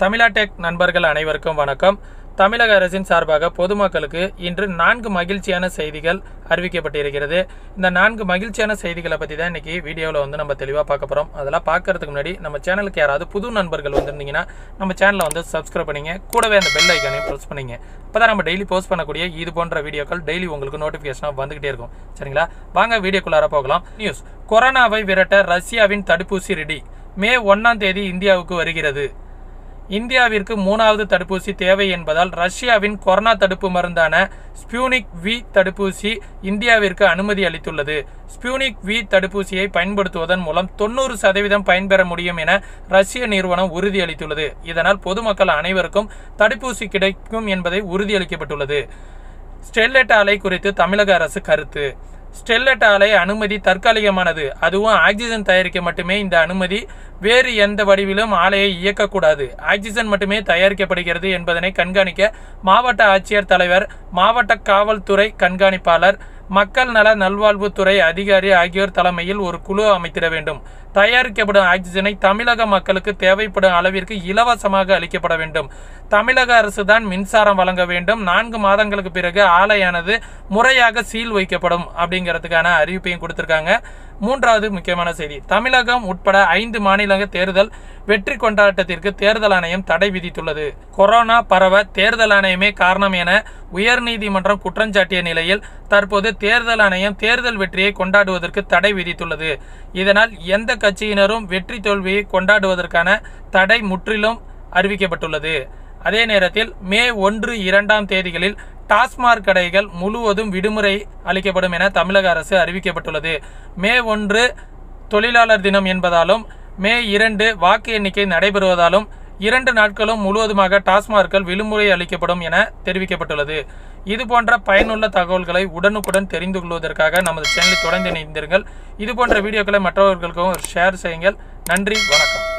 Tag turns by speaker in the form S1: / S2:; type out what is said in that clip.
S1: தமிழா tech நண்பர்கள் அனைவருக்கும் வணக்கம். தமிழக அரசின் சார்பாக பொதுமக்களுக்கு இன்று நான்கு மகிழ்ச்சியான செய்திகள் அறிவிக்கப்பட்டிருக்கிறது. இந்த நான்கு மகிழ்ச்சியான செய்திகளை பற்றி தான் இன்னைக்கு வீடியோவில் வந்து நம்ம தெளிவாக பார்க்க போகிறோம் அதெல்லாம் பார்க்கறதுக்கு முன்னாடி நம்ம சேனலுக்கு யாராவது புது நண்பர்கள் வந்திருந்தீங்கன்னா நம்ம சேனலை வந்து சப்ஸ்கிரைப் பண்ணிங்க. கூடவே அந்த பெல் ஐக்கானையும் ப்ரெஸ் பண்ணிங்க. அப்போ தான் நம்ம டெய்லி போஸ்ட் பண்ணக்கூடிய இது போன்ற வீடியோக்கள் டெய்லி உங்களுக்கு நோட்டிஃபிகேஷனாக வந்துகிட்டே இருக்கும். சரிங்களா? வாங்க வீடியோக்குள்ளார போகலாம். நியூஸ் கொரோனாவை விரட்ட ரஷ்யாவின் தடுப்பூசி ரெடி மே ஒன்றாம் தேதி இந்தியாவுக்கு வருகிறது. இந்தியாவிற்கு மூணாவது தடுப்பூசி தேவை என்பதால் ரஷ்யாவின் கொரோனா தடுப்பு மருந்தான ஸ்பியூனிக் வி தடுப்பூசி இந்தியாவிற்கு அனுமதி அளித்துள்ளது. ஸ்பியூனிக் வி தடுப்பூசியை பயன்படுத்துவதன் மூலம் தொண்ணூறு சதவீதம் பயன்பெற முடியும் என ரஷ்ய நிறுவனம் உறுதியளித்துள்ளது. இதனால் பொதுமக்கள் அனைவருக்கும் தடுப்பூசி கிடைக்கும் என்பதை உறுதியளிக்கப்பட்டுள்ளது. ஸ்டெர்லைட் ஆலை குறித்து தமிழக அரசு கருத்து. ஸ்டெர்லைட் ஆலை அனுமதி தற்காலிகமானது. அதுவும் ஆக்சிஜன் தயாரிக்க மட்டுமே இந்த அனுமதி வேறு எந்த வடிவிலும் ஆலையை இயக்கக்கூடாது. ஆக்சிஜன் மட்டுமே தயாரிக்கப்படுகிறது என்பதனை கண்காணிக்க மாவட்ட ஆட்சியர் தலைவர் மாவட்ட காவல்துறை கண்காணிப்பாளர் மக்கள் நல நல்வாழ்வுத்துறை அதிகாரி ஆகியோர் தலைமையில் ஒரு குழு அமைத்திட வேண்டும். தயாரிக்கப்படும் ஆக்சிஜனை தமிழக மக்களுக்கு தேவைப்படும் அளவிற்கு இலவசமாக அளிக்கப்பட வேண்டும். தமிழக அரசு தான் மின்சாரம் வழங்க வேண்டும். நான்கு மாதங்களுக்கு பிறகு ஆலையானது முறையாக சீல் வைக்கப்படும் அப்படிங்கிறதுக்கான அறிவிப்பையும் கொடுத்துருக்காங்க. மூன்றாவது முக்கியமான செய்தி. தமிழகம் உட்பட ஐந்து மாநில தேர்தல் வெற்றி கொண்டாட்டத்திற்கு தேர்தல் ஆணையம் தடை விதித்துள்ளது. கொரோனா பரவ தேர்தல் ஆணையமே காரணம் என உயர்நீதிமன்றம் குற்றஞ்சாட்டிய நிலையில் தற்போது தேர்தல் ஆணையம் தேர்தல் வெற்றியை கொண்டாடுவதற்கு தடை விதித்துள்ளது. இதனால் எந்த கட்சியினரும் வெற்றி தோல்வியை கொண்டாடுவதற்கான தடை முற்றிலும் அறிவிக்கப்பட்டுள்ளது. அதே நேரத்தில் மே ஒன்று இரண்டாம் தேதிகளில் டாஸ்மாக் கடைகள் முழுவதும் விடுமுறை அளிக்கப்படும் என தமிழக அரசு அறிவிக்கப்பட்டுள்ளது. மே ஒன்று தொழிலாளர் தினம் என்பதாலும் மே இரண்டு வாக்கு எண்ணிக்கை நடைபெறுவதாலும் இரண்டு நாட்களும் முழுவதுமாக டாஸ்மார்கள் விடுமுறை அளிக்கப்படும் என தெரிவிக்கப்பட்டுள்ளது. இது போன்ற பயனுள்ள தகவல்களை உடனுக்குடன் தெரிந்து கொள்வதற்காக நமது சேனலை தொடர்ந்து இணைந்திருங்கள். இது போன்ற வீடியோக்களை மற்றவர்களுக்கும் ஷேர் செய்யுங்கள். நன்றி வணக்கம்.